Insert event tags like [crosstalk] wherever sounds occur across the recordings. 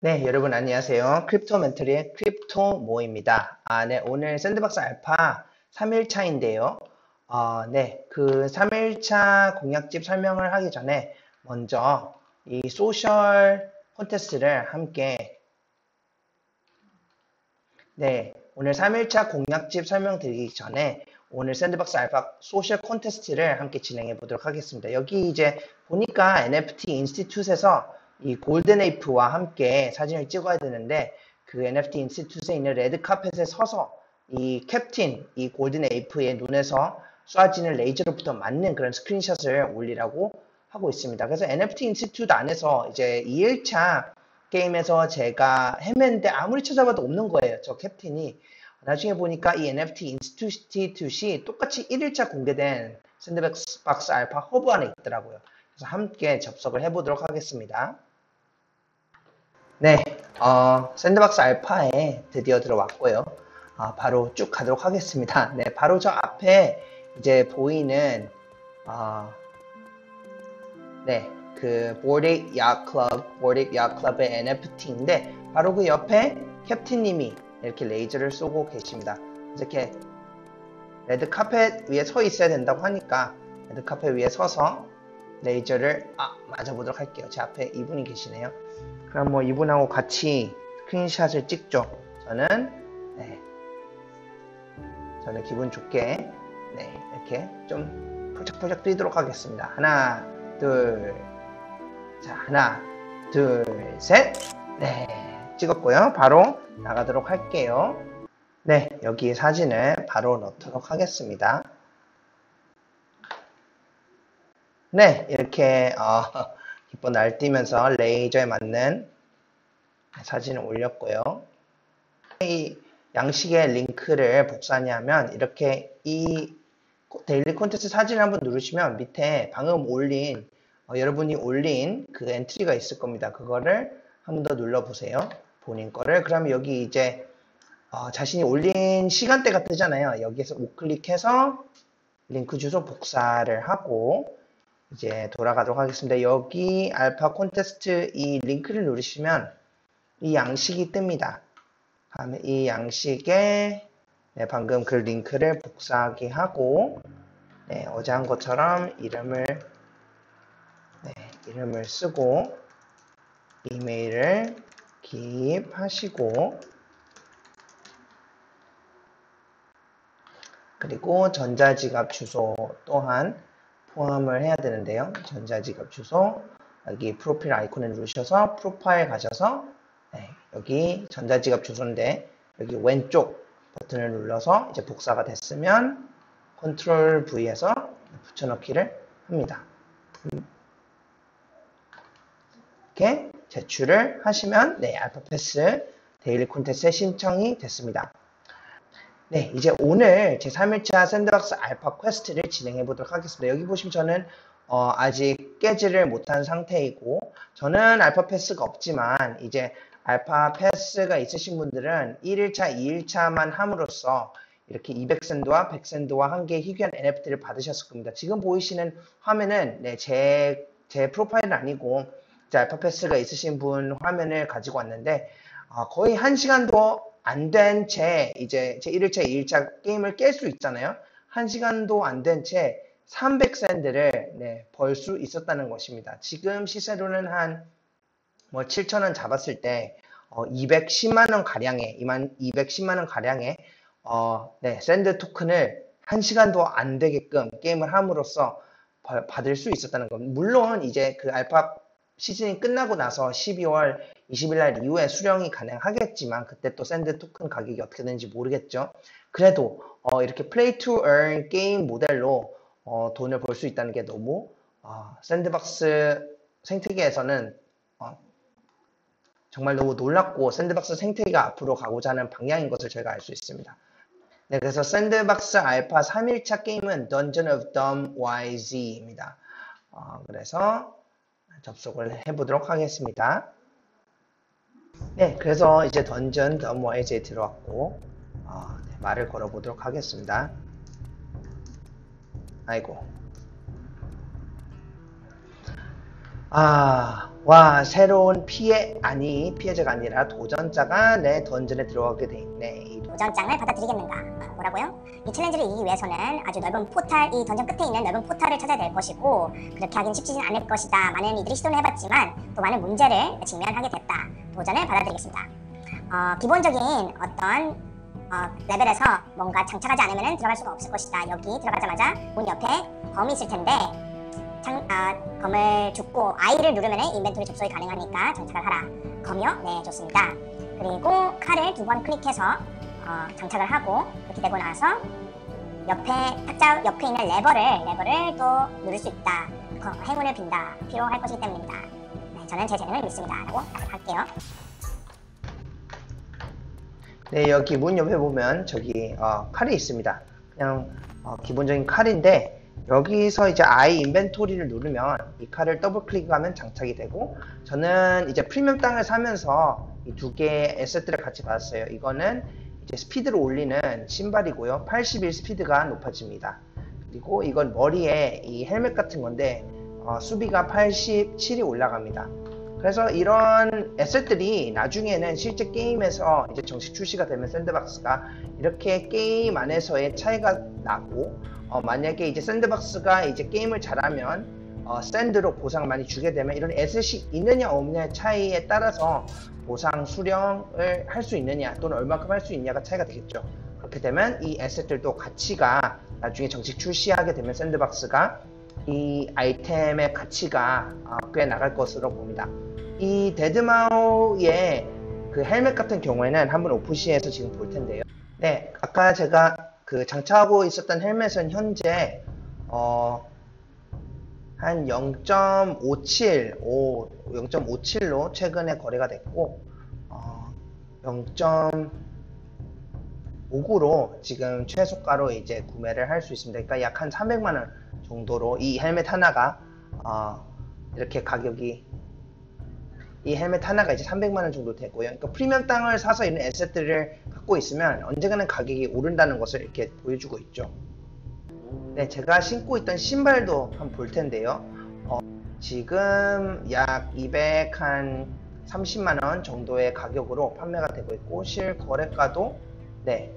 네, 여러분 안녕하세요. 크립토 멘토리의 크립토 모입니다. 아, 네, 오늘 샌드박스 알파 3일차인데요. 어, 네, 그 3일차 공략집 설명을 하기 전에 먼저 이 social 콘테스트를 함께 네, 오늘 3일차 공략집 설명드리기 전에 오늘 샌드박스 알파 social 콘테스트를 함께 진행해 보도록 하겠습니다. 여기 이제 보니까 NFT Institute에서 이 Golden Ape와 함께 사진을 찍어야 되는데 그 NFT 인스티튜트에 있는 레드 카펫에 서서 이 캡틴, 이 Golden Ape의 눈에서 쏴지는 레이저로부터 맞는 그런 screenshot을 올리라고 하고 있습니다. 그래서 NFT Institute 안에서 이제 2일차 게임에서 제가 헤맸는데 아무리 찾아봐도 없는 거예요. 저 캡틴이. 나중에 보니까 이 NFT 인스티튜트이 똑같이 1일차 공개된 샌드박스 알파 허브 안에 있더라고요. 그래서 함께 접속을 해보도록 하겠습니다. 네, 어, 샌드박스 알파에 드디어 들어왔고요. 어, 바로 쭉 가도록 하겠습니다. 네, 바로 저 앞에 이제 보이는 어, 네, 그 보르딕 야 클럽, 보르딕 야 클럽의 NFT인데 바로 그 옆에 캡틴님이 이렇게 레이저를 쏘고 계십니다. 이렇게 레드 카펫 위에 서 있어야 된다고 하니까 레드 카펫 위에 서서 레이저를 아 맞아보도록 할게요. 제 앞에 이분이 계시네요. 그럼 뭐 이분하고 같이 screenshot을 찍죠. 저는 네. 저는 기분 좋게 네 이렇게 좀 펄쩍펄쩍 뛰도록 하겠습니다. 하나 둘 자 하나 둘 셋 네 찍었고요. 바로 나가도록 할게요. 네 여기 사진을 바로 넣도록 하겠습니다. 네 이렇게 어, 기뻐 날뛰면서 레이저에 맞는 사진을 올렸고요. 이 양식의 링크를 복사하냐면 이렇게 이 daily 콘텐츠 사진을 한번 누르시면 밑에 방금 올린 어, 여러분이 올린 그 엔트리가 있을 겁니다. 그거를 한번 더 눌러보세요. 본인 거를. 그러면 여기 이제 어, 자신이 올린 시간대가 뜨잖아요. 여기에서 우클릭해서 링크 주소 복사를 하고 이제 돌아가도록 하겠습니다. 여기 알파 콘테스트 이 링크를 누르시면 이 양식이 뜹니다. 이 양식에 네, 방금 그 링크를 복사하게 하고 네, 어제 한 것처럼 이름을 네, 이름을 쓰고 이메일을 기입하시고 그리고 전자지갑 주소 또한 포함을 해야 되는데요. 전자지갑 주소 여기 프로필 아이콘을 누르셔서 프로파일 가셔서 네, 여기 전자지갑 주소인데 여기 왼쪽 버튼을 눌러서 이제 복사가 됐으면 컨트롤 V에서 붙여넣기를 합니다. 이렇게 제출을 하시면 네, 알파패스 daily 콘텐츠에 신청이 됐습니다. 네, 이제 오늘 제 3일차 샌드박스 알파 quest를 진행해 보도록 하겠습니다. 여기 보시면 저는 어, 아직 깨지를 못한 상태이고 저는 알파 패스가 없지만 이제 알파 패스가 있으신 분들은 1일차, 2일차만 함으로써 이렇게 200샌드와 100샌드와 한 개의 희귀한 NFT를 받으셨을 겁니다. 지금 보이시는 화면은 네, 제, 제 프로파일은 아니고 알파 패스가 있으신 분 화면을 가지고 왔는데 어, 거의 1시간도 안 된 채 이제 제 1일차, 2일차 게임을 깰 수 있잖아요. 한 시간도 안 된 채 300샌드를 네, 벌 수 있었다는 것입니다. 지금 시세로는 한 뭐 7천원 잡았을 때 어, 210만원 가량의 210만원 가량의 어, 네, 샌드 토큰을 한 시간도 안 되게끔 게임을 함으로써 받을 수 있었다는 겁니다. 물론 이제 그 알파 시즌이 끝나고 나서 12월 20일 날 이후에 수령이 가능하겠지만 그때 또 샌드 토큰 가격이 어떻게 되는지 모르겠죠. 그래도 어, 이렇게 play to earn 게임 모델로 어, 돈을 벌 수 있다는 게 너무 어, 샌드박스 생태계에서는 어, 정말 너무 놀랍고 샌드박스 생태계가 앞으로 가고자 하는 방향인 것을 저희가 알 수 있습니다. 네, 그래서 샌드박스 알파 3일차 게임은 Dungeon of Dumb YZ입니다. 어, 그래서 접속을 해보도록 하겠습니다. 네, 그래서 이제 던전 더머에이즈에 들어왔고 어, 네, 말을 걸어보도록 하겠습니다. 아이고. 아, 와 새로운 피해 아니 피해자가 아니라 도전자가 내 던전에 들어가게. 이 도전장을 받아들이겠는가? 뭐라고요? 이 챌린지를 이기기 위해서는 아주 넓은 포탈, 이 던전 끝에 있는 넓은 포탈을 찾아야 될 것이고 그렇게 하긴 쉽지는 않을 것이다. 많은 이들이 시도를 해봤지만 또 많은 문제를 직면하게 됐다. 도전을 받아들이겠습니다. 어, 기본적인 어떤 어, 레벨에서 뭔가 장착하지 않으면 들어갈 수가 없을 것이다. 여기 들어가자마자 문 옆에 검이 있을 텐데 장, 아, 검을 줍고 I를 누르면 인벤토리 접속이 가능하니까 장착을 하라. 검이요? 네, 좋습니다. 그리고 칼을 두 번 클릭해서 어, 장착을 하고 이렇게 되고 나서 옆에 탁자 옆에 있는 레버를 레버를 또 누를 수 있다. 거- 행운을 빈다. 필요할 것이기 때문입니다. 네, 저는 제 재능을 믿습니다.라고 할게요. 네, 여기 문 옆에 보면 저기 어, 칼이 있습니다. 그냥 어, 기본적인 칼인데 여기서 이제 I 인벤토리를 누르면 이 칼을 더블 클릭하면 장착이 되고 저는 이제 프리미엄 땅을 사면서 이 두 개의 asset들을 같이 받았어요. 이거는 이제 스피드를 올리는 신발이고요. 81 스피드가 높아집니다. 그리고 이건 머리에 이 헬멧 같은 건데 어, 수비가 87이 올라갑니다. 그래서 이런 asset들이 나중에는 실제 게임에서 이제 정식 출시가 되면 샌드박스가 이렇게 게임 안에서의 차이가 나고 어, 만약에 이제 샌드박스가 이제 게임을 잘하면 어, 샌드로 보상 많이 주게 되면 이런 asset이 있느냐 없느냐의 차이에 따라서 보상 수령을 할 수 있느냐 또는 얼마큼 할 수 있냐가 차이가 되겠죠. 그렇게 되면 이 asset들도 가치가 나중에 정식 출시하게 되면 샌드박스가 이 아이템의 가치가 어, 꽤 나갈 것으로 봅니다. 이 데드마우의 그 헬멧 같은 경우에는 한번 오프시에서 지금 볼 텐데요. 네, 아까 제가 그 장착하고 있었던 헬멧은 현재 어, 한 0.57, 5, 0.57로 최근에 거래가 됐고 어, 0.59로 지금 최소가로 이제 구매를 할 수 있습니다. 그러니까 약 한 300만 원 정도로 이 헬멧 하나가 어, 이렇게 가격이 이 헬멧 하나가 이제 300만 원 정도 되고요. 그러니까 프리미엄 땅을 사서 이런 에셋들을 갖고 있으면 언젠가는 가격이 오른다는 것을 이렇게 보여주고 있죠. 네, 제가 신고 있던 신발도 한번 볼 텐데요. 어, 지금 약 230만 원 정도의 가격으로 판매가 되고 있고 실 거래가도 네,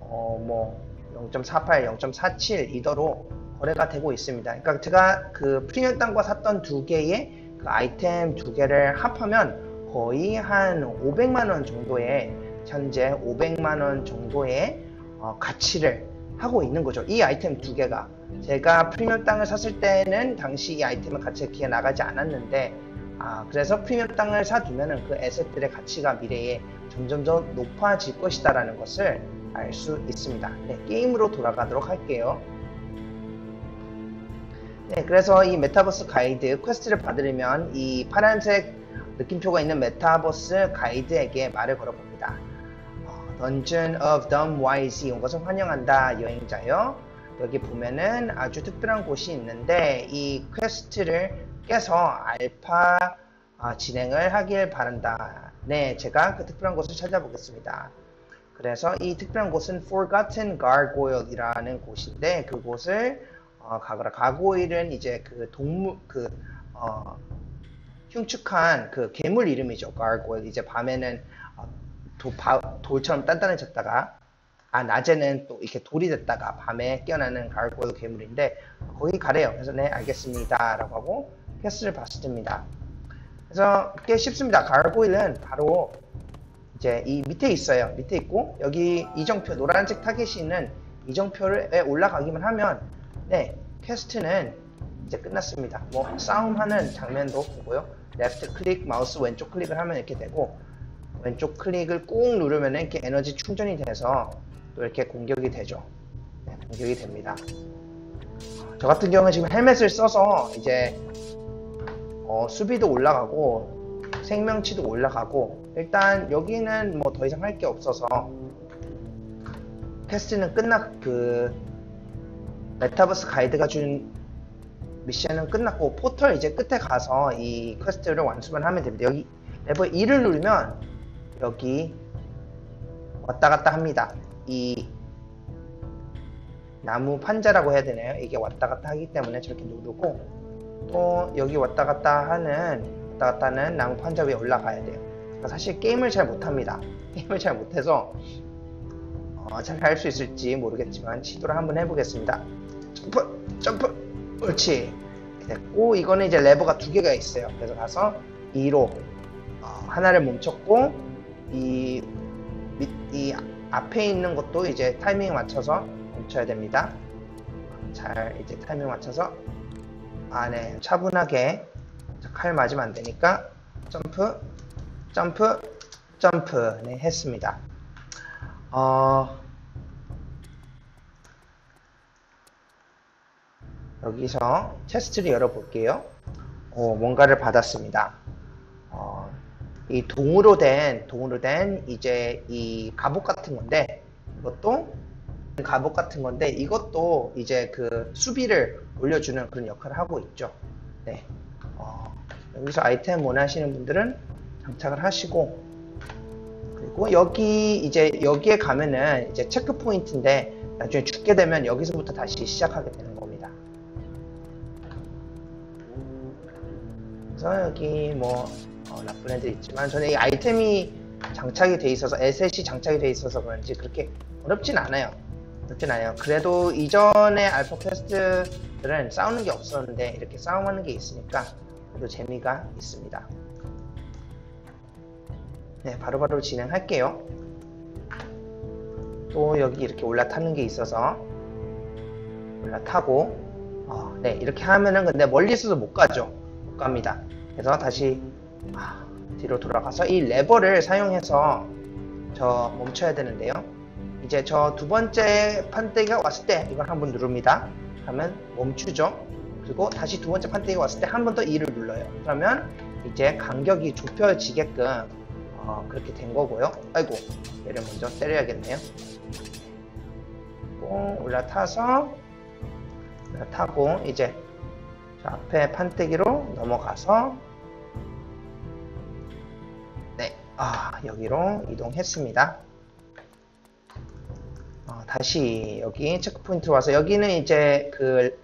어, 뭐 0.48, 0.47 이더로 거래가 되고 있습니다. 그러니까 제가 그 프리미엄 땅과 샀던 두 개의 그 아이템 두 개를 합하면 거의 한 500만 원 정도의 현재 500만 원 정도의 어, 가치를 하고 있는 거죠. 이 아이템 두 개가 제가 프리미엄 땅을 샀을 때는 당시 이 아이템의 가치가 기에 나가지 않았는데 아, 그래서 프리미엄 땅을 사두면은 그 에셋들의 가치가 미래에 점점 더 높아질 것이다라는 것을 알 수 있습니다. 네, 게임으로 돌아가도록 할게요. 네, 그래서 이 메타버스 가이드 quest를 받으려면 이 파란색 느낌표가 있는 메타버스 가이드에게 말을 걸어봅니다. 어, Dungeon of Dumb Wise 온 것을 환영한다 여행자여. 여기 보면은 아주 특별한 곳이 있는데 이 quest를 깨서 알파 아, 진행을 하길 바란다. 네, 제가 그 특별한 곳을 찾아보겠습니다. 그래서 이 특별한 곳은 Forgotten Gargoyle이라는 곳인데 그곳을 어, 가거라. 가고일은 이제 그 동물 그 어, 흉측한 그 괴물 이름이죠. gargoyle. 이제 밤에는 어, 도, 바, 돌처럼 단단해졌다가 아 낮에는 또 이렇게 돌이 됐다가 밤에 깨어나는 gargoyle 괴물인데 거기 가래요. 그래서 네 알겠습니다라고 하고 quest를 받습니다. 그래서 꽤 쉽습니다. gargoyle는 바로 이제 이 밑에 있어요. 밑에 있고 여기 이정표 노란색 타겟이 있는 이정표에 올라가기만 하면 네 quest는 이제 끝났습니다. 뭐 싸움하는 장면도 보고요. left click 마우스 왼쪽 클릭을 하면 이렇게 되고 왼쪽 클릭을 꾹 누르면 이렇게 에너지 충전이 돼서 또 이렇게 공격이 되죠. 네, 공격이 됩니다. 저 같은 경우는 지금 헬멧을 써서 이제 어, 수비도 올라가고 생명치도 올라가고 일단 여기는 뭐 더 이상 할 게 없어서 quest는 끝났 그 메타버스 가이드가 준 미션은 끝났고 포털 이제 끝에 가서 이 quest를 완수만 하면 됩니다. 여기 레버 E를 누르면 여기 왔다 갔다 합니다. 이 나무 판자라고 해야 되나요? 이게 왔다 갔다 하기 때문에 저렇게 누르고 또 여기 왔다 갔다 하는 왔다 갔다 하는 나무 판자 위에 올라가야 돼요. 그러니까 사실 게임을 잘 못합니다. [laughs] 게임을 잘 못해서 어, 잘할 수 있을지 모르겠지만 시도를 한번 해보겠습니다. 점프, 점프, 옳지. 됐고 이거는 이제 레버가 두 개가 있어요. 그래서 가서 2로 어, 하나를 멈췄고 이, 밑- 이 앞에 있는 것도 이제 타이밍 맞춰서 멈춰야 됩니다. 잘 이제 타이밍 맞춰서 안에 차분하게 칼 맞으면 안 되니까 점프, 점프, 점프 네, 했습니다. 어, 여기서 체스트를 열어볼게요. 어, 뭔가를 받았습니다. 어, 이 동으로 된 동으로 된 이제 이 갑옷 같은 건데 이것도 갑옷 같은 건데 이것도 이제 그 수비를 올려주는 그런 역할을 하고 있죠. 네. 어, 여기서 아이템 원하시는 분들은 장착을 하시고 그리고 여기 이제 여기에 가면은 이제 체크 포인트인데 나중에 죽게 되면 여기서부터 다시 시작하게 되는 그래서 여기 뭐 어, 애들 있지만 저는 이 아이템이 장착이 돼 있어서 에셋이 장착이 돼 있어서 그런지 그렇게 어렵진 않아요. 어렵진 않아요. 그래도 이전에 알파 퀘스트들은 싸우는 게 없었는데 이렇게 싸움하는 게 있으니까 그래도 재미가 있습니다. 네, 바로 바로 진행할게요. 또 여기 이렇게 올라타는 게 있어서 올라타고 어, 네 이렇게 하면은 근데 멀리서도 못 가죠. 못 갑니다. 그래서 다시 아, 뒤로 돌아가서 이 레버를 사용해서 저 멈춰야 되는데요. 이제 저 두 번째 판때기가 왔을 때 이걸 한 번 누릅니다. 그러면 멈추죠. 그리고 다시 두 번째 판때기가 왔을 때 한 번더 2를 눌러요. 그러면 이제 간격이 좁혀지게끔 어, 그렇게 된 거고요. 아이고 얘를 먼저 때려야겠네요. 또 올라타서 올라타고 이제 저 앞에 판때기로 넘어가서 네, 아 여기로 이동했습니다. 어, 다시 여기 체크포인트로 와서 여기는 이제 그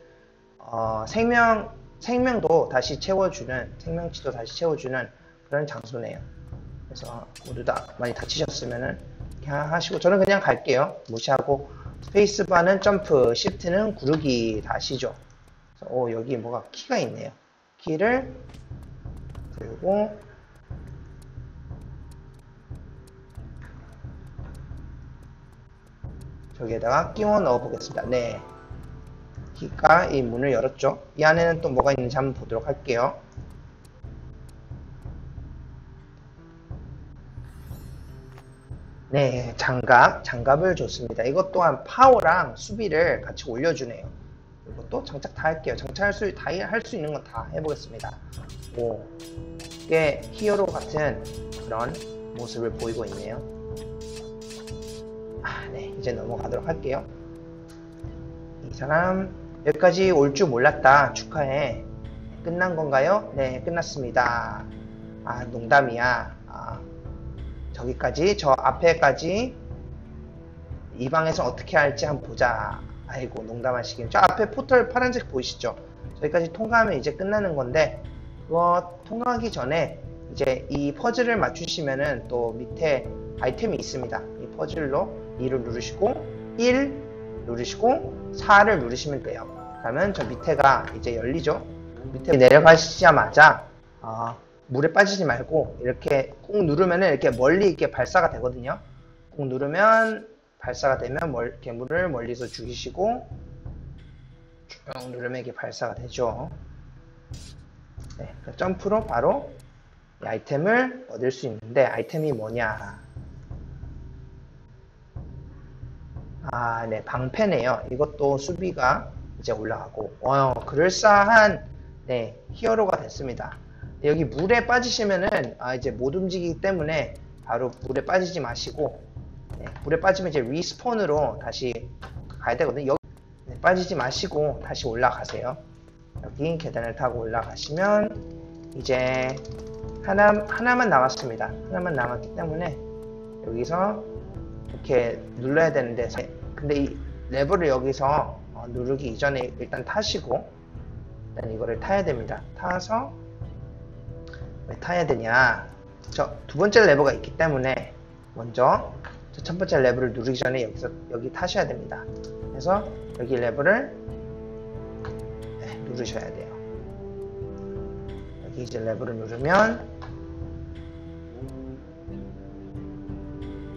어, 생명 생명도 다시 채워주는 생명치도 다시 채워주는 그런 장소네요. 그래서 모두 다 많이 다치셨으면은 이렇게 하시고 저는 그냥 갈게요. 무시하고 스페이스바는 점프, 시프트는 구르기 다시죠. 오 여기 뭐가 키가 있네요. 키를 들고 저기에다가 끼워 넣어 보겠습니다. 네. 키가 이 문을 열었죠. 이 안에는 또 뭐가 있는지 한번 보도록 할게요. 네, 장갑, 장갑을 줬습니다. 이것 또한 파워랑 수비를 같이 올려주네요. 이것도 장착 다 할게요. 장착할 수, 다 할 수 있는 건 다 해보겠습니다. 오, 꽤 히어로 같은 그런 모습을 보이고 있네요. 아, 네, 이제 넘어가도록 할게요. 이 사람 여기까지 올 줄 몰랐다. 축하해. 끝난 건가요? 네, 끝났습니다. 아, 농담이야. 아, 저기까지, 저 앞에까지 이 방에서 어떻게 할지 한번 보자. 아이고, 농담하시긴. 저 앞에 포털 파란색 보이시죠? 저기까지 통과하면 이제 끝나는 건데, 그거 통과하기 전에 이제 이 퍼즐을 맞추시면은 또 밑에 아이템이 있습니다. 이 퍼즐로 2를 누르시고, 1 누르시고, 4를 누르시면 돼요. 그러면 저 밑에가 이제 열리죠? 밑에 내려가시자마자, 어, 물에 빠지지 말고 이렇게 꾹 누르면 이렇게 멀리 이렇게 발사가 되거든요. 꾹 누르면 발사가 되면 멀, 이렇게 물을 멀리서 죽이시고 쭉 누르면 이게 발사가 되죠. 네, 그 점프로 바로 이 아이템을 얻을 수 있는데 아이템이 뭐냐? 아, 네, 방패네요. 이것도 수비가 이제 올라가고, 어, 그럴싸한 네, 히어로가 됐습니다. 여기 물에 빠지시면은 아 이제 못 움직이기 때문에 바로 물에 빠지지 마시고 네, 물에 빠지면 이제 리스폰으로 다시 가야 되거든요. 여기 네, 빠지지 마시고 다시 올라가세요. 여기 계단을 타고 올라가시면 이제 하나 하나만 남았습니다. 하나만 남았기 때문에 여기서 이렇게 눌러야 되는데 근데 이 레버를 여기서 어, 누르기 이전에 일단 타시고 일단 이거를 타야 됩니다. 타서 왜 타야 되냐? 저 두 번째 레버가 있기 때문에 먼저 저 첫 번째 레버를 누르기 전에 여기서 여기 타셔야 됩니다. 그래서 여기 레버를 네, 누르셔야 돼요. 여기 이제 레버를 누르면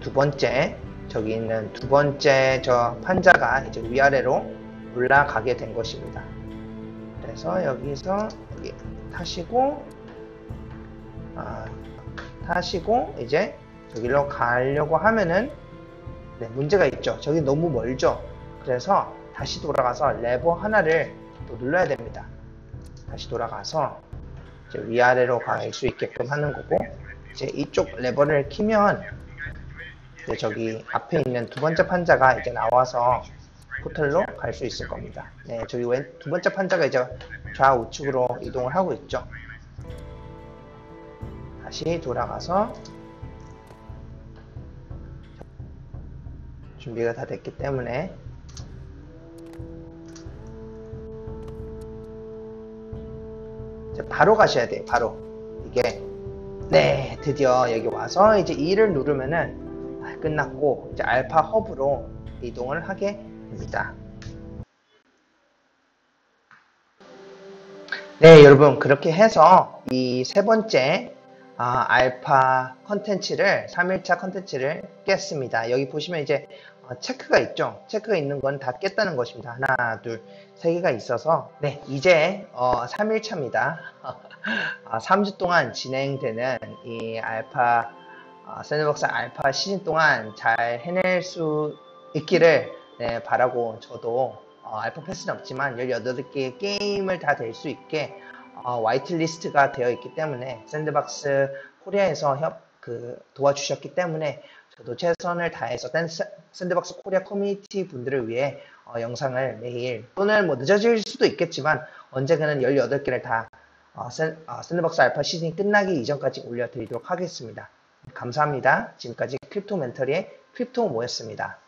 두 번째 저기 있는 두 번째 저 판자가 이제 위아래로 올라가게 된 것입니다. 그래서 여기서 여기 타시고 아, 타시고 이제 저기로 가려고 하면은 네, 문제가 있죠. 저기 너무 멀죠. 그래서 다시 돌아가서 레버 하나를 또 눌러야 됩니다. 다시 돌아가서 위아래로 갈 수 있게끔 하는 거고 이제 이쪽 레버를 키면 이제 저기 앞에 있는 두 번째 판자가 이제 나와서 포털로 갈 수 있을 겁니다. 네, 저기 왼 두 번째 판자가 이제 좌우측으로 이동을 하고 있죠. 다시 돌아가서 준비가 다 됐기 때문에 바로 가셔야 돼요. 바로 이게 네 드디어 여기 와서 이제 2를 누르면은 아, 끝났고 이제 알파 허브로 이동을 하게 됩니다. 네 여러분 그렇게 해서 이 세 번째 아, 알파 컨텐츠를 3일차 컨텐츠를 깼습니다. 여기 보시면 이제 어, 체크가 있죠. 체크가 있는 건 다 깼다는 것입니다. 하나, 둘, 세 개가 있어서 네 이제 어, 3일차입니다. [laughs] 아, 3주 동안 진행되는 이 알파 어, 샌드박스 알파 시즌 동안 잘 해낼 수 있기를 네, 바라고 저도 어, 알파 패스는 없지만 18개의 게임을 다 될 수 있게 어, whitelist가 되어 있기 때문에 샌드박스 코리아에서 협, 그, 도와주셨기 때문에 저도 최선을 다해서 샌- 샌드박스 코리아 커뮤니티 분들을 위해 어, 영상을 매일 또는 뭐 늦어질 수도 있겠지만 언젠가는 18개를 다 어, 샌, 어, 샌드박스 알파 시즌이 끝나기 이전까지 올려드리도록 하겠습니다. 감사합니다. 지금까지 크립토 멘터리의 크립토 모였습니다.